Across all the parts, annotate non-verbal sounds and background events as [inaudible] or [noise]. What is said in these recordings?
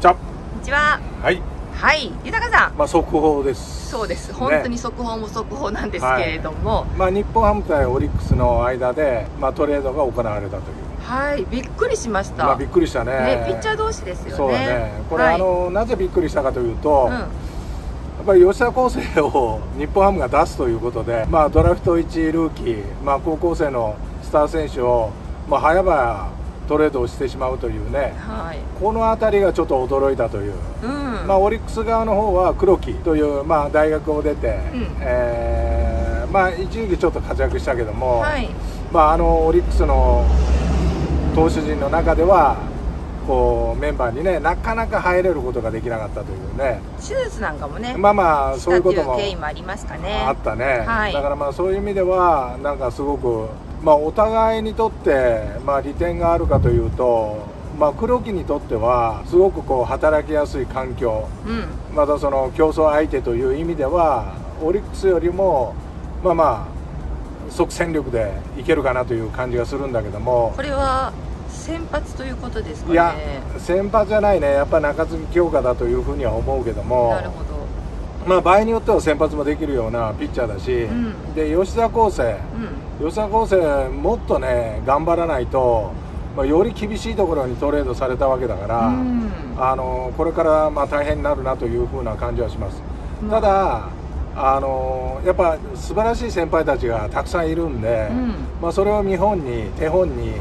じゃ。こんにちは。はい。はい、豊さん。まあ速報です。そうです。ね。本当に速報も速報なんですけれども、まあ日本ハム対オリックスの間で、まあ、トレードが行われたという。はい、びっくりしました。まあびっくりしたね。ね、ピッチャー同士ですよね。そうだね。これ、はい。あのなぜびっくりしたかというと、うん。やっぱり吉田康生を [laughs] 日本ハムが出すということで、まあ、ドラフト1ルーキー、まあ、高校生のスター選手を、まあ、早々トレードをしてしまうというねはい。この辺りがちょっと驚いたという、うん。まあ、オリックス側の方は黒木という、まあ、大学を出て、うんえーまあ、一時期ちょっと活躍したけども、はい。まあ、あのオリックスの投手陣の中ではこうメンバーにねなかなか入れることができなかったというね手術なんかもね、まあまあそういうことも。あったね、はいだからまあそういう意味ではなんかすごく、まあ、お互いにとって、まあ、利点があるかというと、まあ、黒木にとってはすごくこう働きやすい環境うん。またその競争相手という意味ではオリックスよりもまあまあ即戦力でいけるかなという感じがするんだけどもこれは先発ということですかね。いや先発じゃないねやっぱ中継ぎ強化だというふうには思うけどもなるほど。まあ場合によっては先発もできるようなピッチャーだし、ん。で吉田康生。うん。吉田康生もっとね頑張らないと、まあ、より厳しいところにトレードされたわけだから、うん。あのこれからまあ大変になるなというふうな感じはします、まあ。ただあのやっぱ素晴らしい先輩たちがたくさんいるんで、うん。まあ、それを見本に手本に、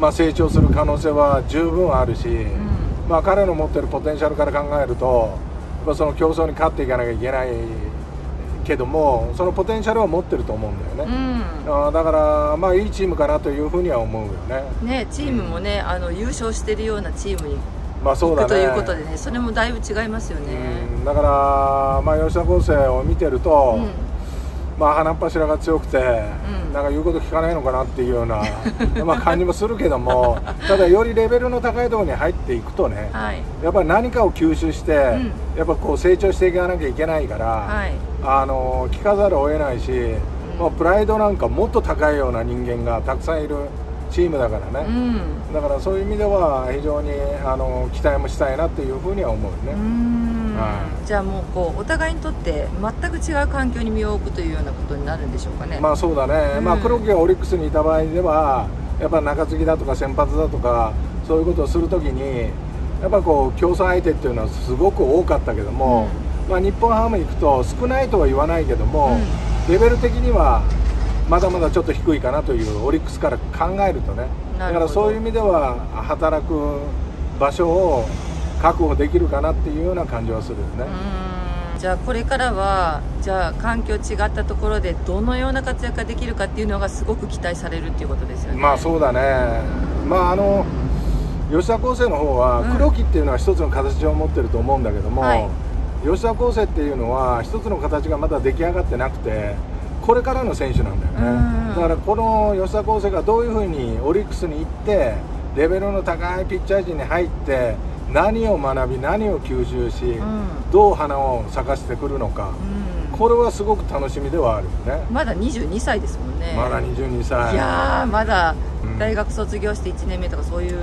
まあ、成長する可能性は十分あるし、ん。まあ、彼の持ってるポテンシャルから考えると、まあ、その競争に勝っていかなきゃいけないけどもそのポテンシャルは持ってると思うんだよね、うあーだから、まあ、いいチームかなというふうには思うよね。ん。ね、チームもね、あの優勝してるようなチームにまあ、そうだね行くということでね、それもだいぶ違いますよね。うんだから、まあ、吉田康生を見てると、うんまあ、鼻っ柱が強くて、んなんか言うこと聞かないのかなっていうような [laughs] まあ感じもするけどもただよりレベルの高いところに入っていくとね、はい。やっぱり何かを吸収して、んやっぱこう成長していかなきゃいけないから、はい。あの聞かざるを得ないし、まあ、プライドなんかもっと高いような人間がたくさんいるチームだからね、うん。だからそういう意味では非常にあの期待もしたいなっていうふうには思ううね。じゃあもうこうお互いにとって全く違う環境に身を置くというようなことになるんでしょうかね。まあそうだね、うん。まあ黒木がオリックスにいた場合ではやっぱ中継ぎだとか先発だとかそういうことをするときにやっぱこう競争相手っていうのはすごく多かったけども、まあ、日本ハム行くと少ないとは言わないけども、レベル的にはまだまだちょっと低いかなというオリックスから考えるとね。だからそういう意味では働く場所を確保できるかなっていうような感じはするよね。うん。じゃあこれからはじゃあ環境違ったところでどのような活躍ができるかっていうのがすごく期待されるっていうことですよね。まあそうだね、まああの吉田康生の方はうん。黒木っていうのは一つの形を持ってると思うんだけども、はい。吉田康生っていうのは一つの形がまだ出来上がってなくてこれからの選手なんだようんねだからこの吉田康生がどういうふうにオリックスに行ってレベルの高いピッチャー陣に入って何を学び何を吸収し、ん。どう花を咲かせてくるのか、うん。これはすごく楽しみではあるよね、まだ22歳ですもんね。まだ22歳。いやーまだうん。大学卒業して1年目とかそういう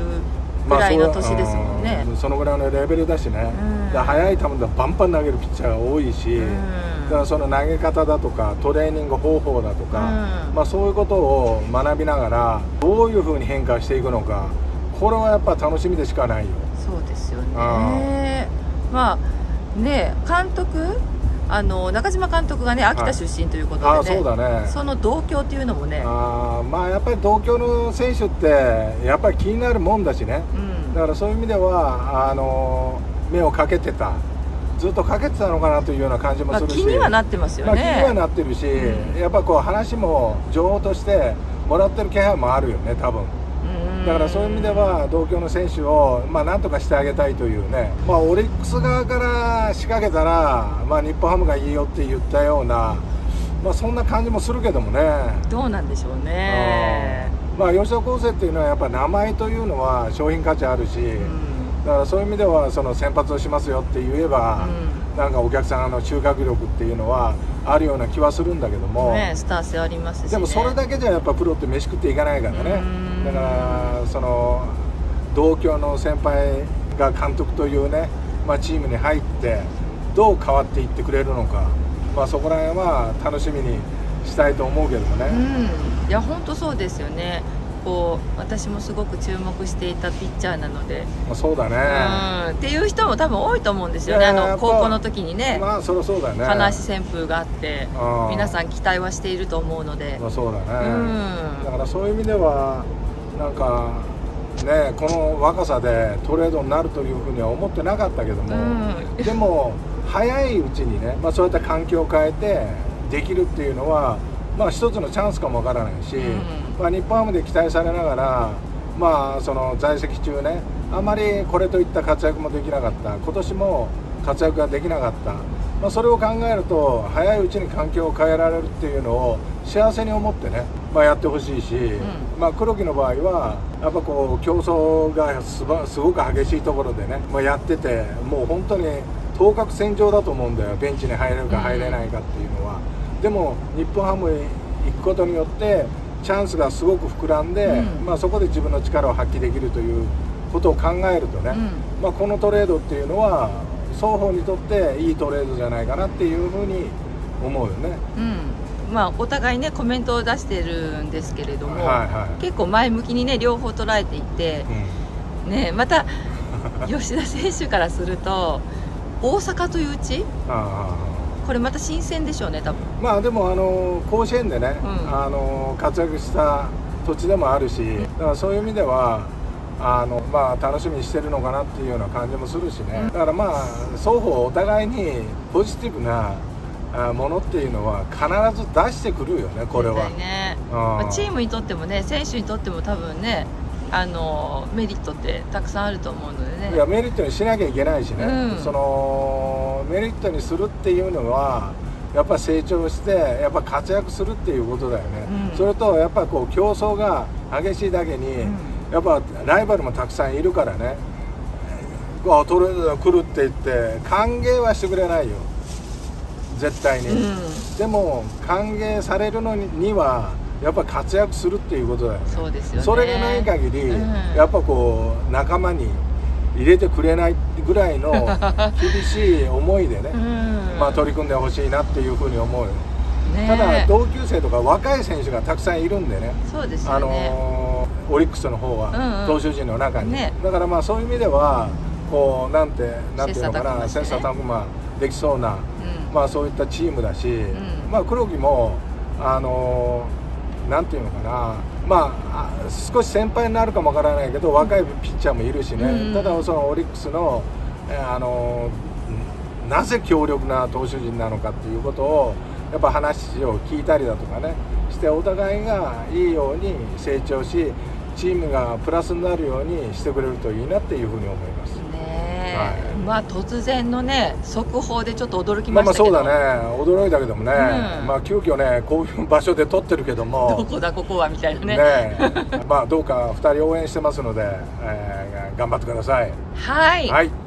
ぐらいの年ですもんね。うん。そのぐらいのレベルだしね、うん。で速い球でバンバン投げるピッチャーが多いし、うん。だからその投げ方だとかトレーニング方法だとか、うん。まあ、そういうことを学びながらどういうふうに変化していくのかこれはやっぱ楽しみでしかないよね。まあね監督あの中島監督がね秋田出身ということでね。ああそうだね。その同郷っていうのもね。あーまあやっぱり同郷の選手ってやっぱり気になるもんだしね。うん。だからそういう意味ではあの目をかけてた。ずっとかけてたのかなというような感じもまあ、するし、気にはなってますよまあ、気ね。にはなってるし、うん。やっぱこう話も情報としてもらってる気配もあるよね多分。うんだからそういう意味では同郷の選手をまあなんとかしてあげたいというね、まあ、オリックス側から仕掛けたら、まあ、日本ハムがいいよって言ったような、まあ、そんな感じもするけどもね。どうなんでしょうね。まあ、吉田康生っていうのはやっぱ名前というのは商品価値あるし、うん。だからそういう意味ではその先発をしますよって言えば、うなんかお客さんの収穫力っていうのはあるような気はするんだけども、ね、スター性ありますし、ね、でもそれだけじゃやっぱプロって飯食っていかないからね。うん。だからその同郷の先輩が監督というね、まあ、チームに入ってどう変わっていってくれるのか、まあ、そこら辺は楽しみにしたいと思うけどもね。うん、いや本当そうですよねこう私もすごく注目していたピッチャーなので、まあ、そうだね、うん、っていう人も多分多いと思うんですよね。あの高校の時にね、まあそりゃそうだよね。金足旋風があってうん。皆さん期待はしていると思うので、まあそうだね、うん。だからそういう意味ではなんかねこの若さでトレードになるというふうには思ってなかったけども、うん。でも早いうちにね、まあ、そういった環境を変えてできるっていうのはまあ一つのチャンスかもわからないし、うんまあ、日本ハムで期待されながらまあその在籍中ねあまりこれといった活躍もできなかった。今年も活躍ができなかった、まあ、それを考えると早いうちに環境を変えられるっていうのを幸せに思ってね、まあ、やってほしいし、まあ、黒木の場合はやっぱこう競争がすばすごく激しいところでね、まあ、やっててもう本当に当確戦場だと思うんだよ。ベンチに入れるか入れないかっていうのは、でも日本ハムへ行くことによってチャンスがすごく膨らんで、うん。まあ、そこで自分の力を発揮できるということを考えるとね、うん。まあ、このトレードっていうのは双方にとっていいトレードじゃないかなっていうふうに思うよね。うん。まあ、お互いねコメントを出してるんですけれども、はいはい。結構前向きにね両方捉えていて、ね、また [laughs] 吉田選手からすると大阪という地？あこれまた新鮮でしょうね多分。あまあでもあの甲子園でね、うん。あの活躍した土地でもあるしだからそういう意味ではあの、まあ、楽しみにしてるのかなっていうような感じもするしね、だからまあ双方お互いにポジティブなあものっていうのは必ず出してくるよねこれは。ね、うん。まあ、チームにとってもね選手にとっても多分ねあのメリットってたくさんあると思うのでね。いやメリットにしなきゃいけないしね、うん。そのメリットにするっていうのはやっぱ成長してやっぱ活躍するっていうことだよね、うん。それとやっぱこう競争が激しいだけに、うん。やっぱライバルもたくさんいるからね。あトレードが来るって言って歓迎はしてくれないよ。絶対に、うん。でも歓迎されるのにはやっぱ活躍するっていうことだよ。ねそうですよね。それがない限り、うん。やっぱこう仲間に入れてくれないぐらいの [laughs] 厳しい思いでね、うん。まあ、取り組んでほしいなっていうふうに思うよ、ねただ同級生とか若い選手がたくさんいるんでねそうですよね、あのーオリックスの方は、投手陣の中に、ね。だからまあそういう意味ではこうなんてなんていうのかな切磋琢磨できそうな、うん。まあそういったチームだし、ん。まあ黒木もあのーなんていうのかな。まああ少し先輩になるかもわからないけど若いピッチャーもいるしね、うん。ただそのオリックスの、えーあのーなぜ強力な投手陣なのかっていうことをやっぱ話を聞いたりだとかねしてお互いがいいように成長しチームがプラスになるようにしてくれるといいなっていうふうに思います。はい。まあ突然のね速報でちょっと驚きまあまあましたけど、そうだね。驚いたけどもね、うん。まあ急遽ねこういう場所で撮ってるけども。どこだここはみたいなね。ね。えまあどうか2人応援してますので、えー頑張ってください。はい。はい